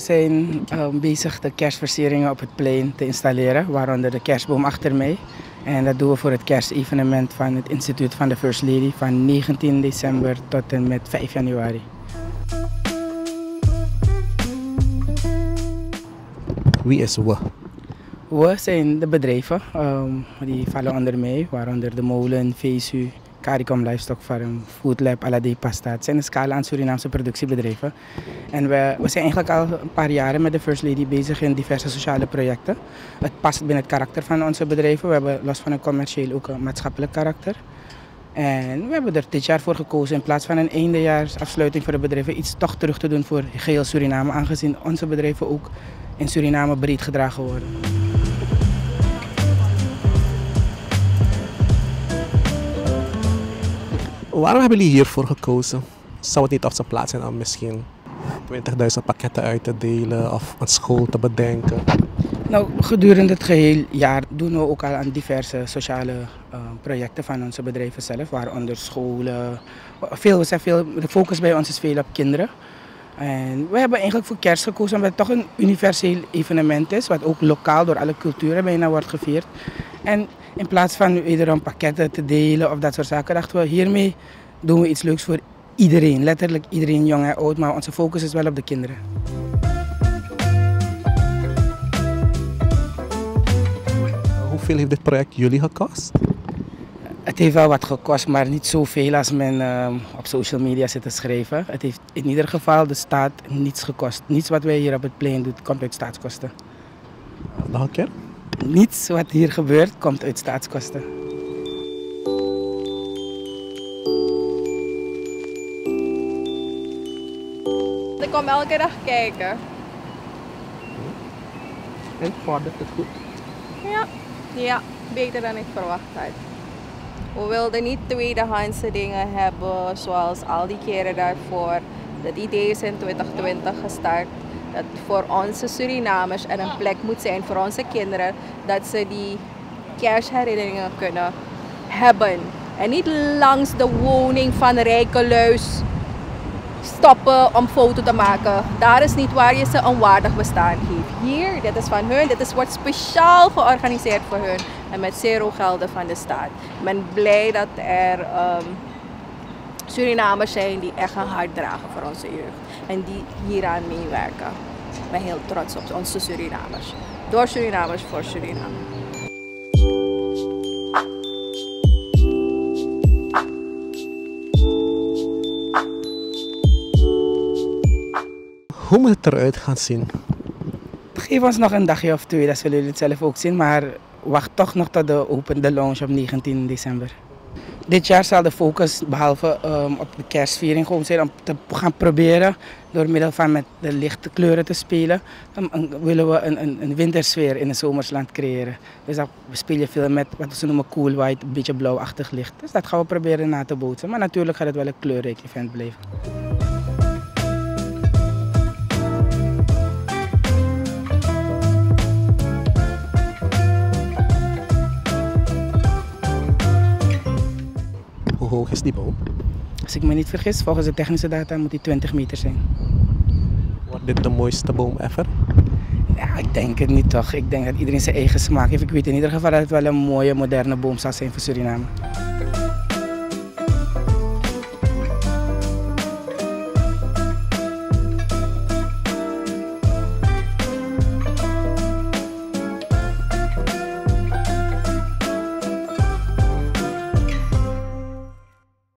zijn um, bezig de kerstversieringen op het plein te installeren, waaronder de kerstboom achter mij. En dat doen we voor het kerstevenement van het instituut van de First Lady van 19 december tot en met 5 januari. Wie is we? We zijn de bedrijven, um, die vallen onder mij, waaronder de molen, VSU, Caricom Livestock Farm, Food Lab, Alade Pasta. Het zijn een scala aan Surinaamse productiebedrijven. En we, we zijn eigenlijk al een paar jaren met de First Lady bezig in diverse sociale projecten. Het past binnen het karakter van onze bedrijven. We hebben los van een commercieel ook een maatschappelijk karakter. En we hebben er dit jaar voor gekozen in plaats van een eindejaarsafsluiting voor de bedrijven iets toch terug te doen voor geheel Suriname, aangezien onze bedrijven ook in Suriname breed gedragen worden. Waarom hebben jullie hiervoor gekozen? Zou het niet op zijn plaats zijn om misschien 20.000 pakketten uit te delen of een school te bedenken? Nou, gedurende het geheel jaar doen we ook al aan diverse sociale uh, projecten van onze bedrijven zelf, waaronder scholen. Veel, veel, de focus bij ons is veel op kinderen. En we hebben eigenlijk voor kerst gekozen omdat het toch een universeel evenement is, wat ook lokaal door alle culturen bijna wordt gevierd. En in plaats van iedereen pakketten te delen of dat soort zaken, dachten we hiermee doen we iets leuks voor iedereen. Letterlijk iedereen, jong en oud, maar onze focus is wel op de kinderen. Hoeveel heeft dit project jullie gekost? Het heeft wel wat gekost, maar niet zoveel als men uh, op social media zit te schrijven. Het heeft in ieder geval de staat niets gekost. Niets wat wij hier op het plein doen, komt uit staatskosten. Nog een keer? Niets wat hier gebeurt, komt uit staatskosten. Ik kom elke dag kijken. En vordert het goed? Ja. ja, beter dan ik verwacht had. We wilden niet tweedehandse dingen hebben zoals al die keren daarvoor. Het idee is in 2020 gestart dat voor onze Surinamers er een plek moet zijn voor onze kinderen dat ze die kerstherinneringen kunnen hebben. En niet langs de woning van rijke luis stoppen om foto te maken. Daar is niet waar je ze een waardig bestaan geeft. Hier, dit is van hun, dit is, wordt speciaal georganiseerd voor hun. En met zero gelden van de staat. Ik ben blij dat er um, Surinamers zijn die echt een hart dragen voor onze jeugd. En die hieraan meewerken. Ik ben heel trots op onze Surinamers. Door Surinamers voor Suriname. Hoe moet het eruit gaan zien? Geef ons nog een dagje of twee, dat zullen jullie het zelf ook zien. Maar wacht toch nog tot de open de lounge op 19 december. Dit jaar zal de focus, behalve um, op de kerstviering, gewoon zijn om te gaan proberen door middel van met de lichte kleuren te spelen. Dan willen we een, een, een wintersfeer in het zomersland creëren. Dus dan speel je veel met wat ze noemen cool white, een beetje blauwachtig licht. Dus dat gaan we proberen na te bootsen. Maar natuurlijk gaat het wel een kleurrijk event blijven. Hoog is die boom? Als ik me niet vergis, volgens de technische data moet die 20 meter zijn. Wordt dit de mooiste boom ever? Ja, ik denk het niet toch. Ik denk dat iedereen zijn eigen smaak heeft. Ik weet in ieder geval dat het wel een mooie moderne boom zal zijn voor Suriname.